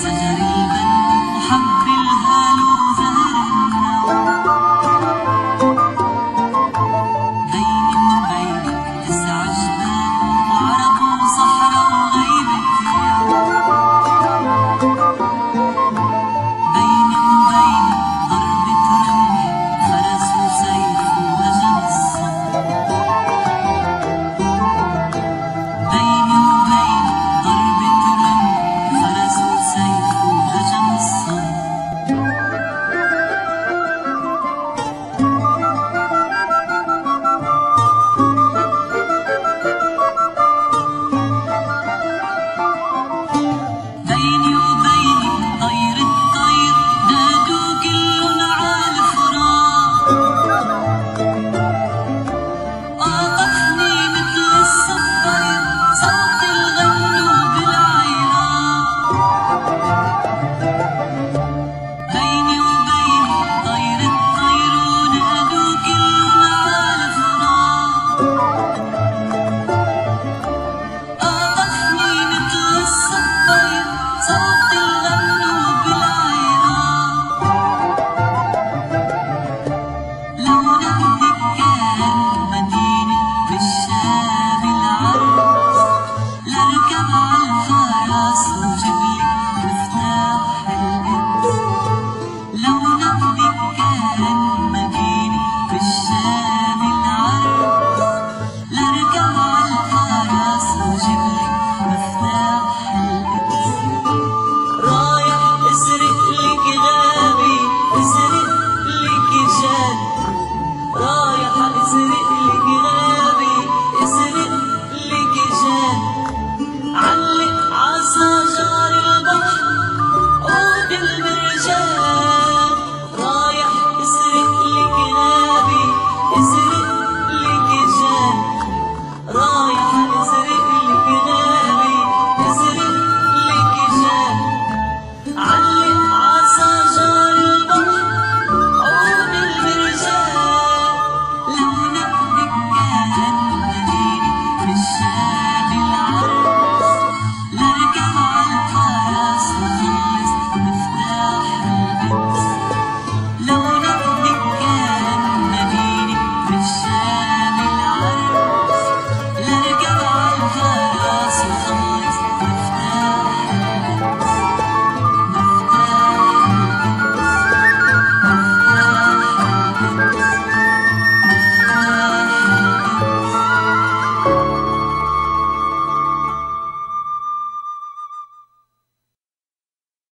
Sorry.